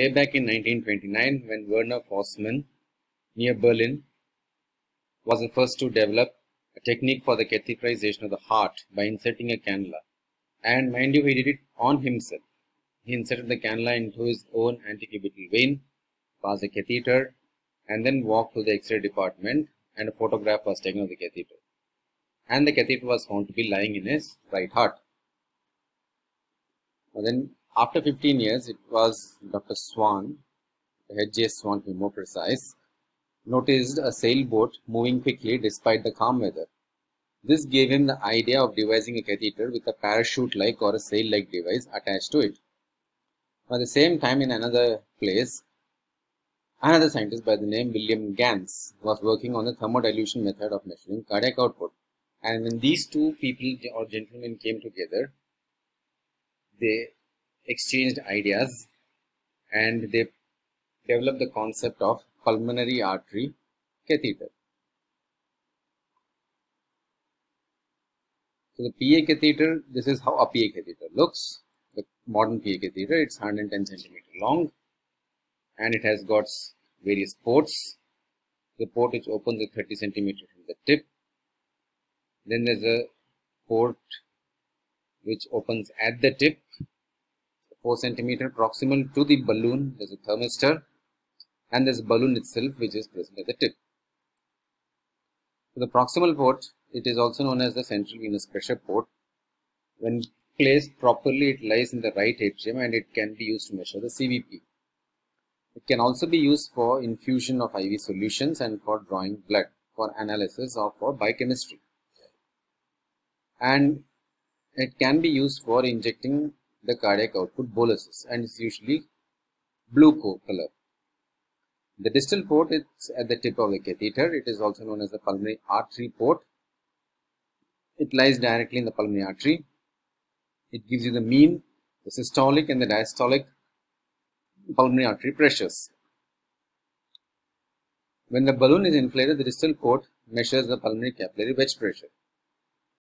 way back in 1929 when Werner Forssmann near Berlin was the first to develop a technique for the catheterization of the heart by inserting a cannula. And mind you, he did it on himself. He inserted the cannula into his own antecubital vein, passed the catheter, and then walked to the X-ray department and a photograph was taken of the catheter. And the catheter was found to be lying in his right heart. And then after 15 years, it was Dr. Swan, H.J. Swan to be more precise, noticed a sailboat moving quickly despite the calm weather. This gave him the idea of devising a catheter with a parachute-like or a sail-like device attached to it. At the same time, in another place, another scientist by the name William Ganz was working on the thermodilution method of measuring cardiac output. And when these two people or gentlemen came together, they exchanged ideas and they developed the concept of pulmonary artery catheter. So the PA catheter, this is how a PA catheter looks. The modern PA catheter, it's 110 centimeter long and it has got various ports. The port which opens at 30 centimeter from the tip. Then there's a port which opens at the tip 4 centimeter proximal to the balloon there's a thermistor and there's a balloon itself which is present at the tip. So the proximal port it is also known as the central venous pressure port. When placed properly it lies in the right atrium and it can be used to measure the CVP. It can also be used for infusion of IV solutions and for drawing blood for analysis or for biochemistry. And it can be used for injecting the cardiac output boluses and it's usually blue color. The distal port is at the tip of the catheter. It is also known as the pulmonary artery port. It lies directly in the pulmonary artery. It gives you the mean, the systolic and the diastolic pulmonary artery pressures. When the balloon is inflated, the distal port measures the pulmonary capillary wedge pressure.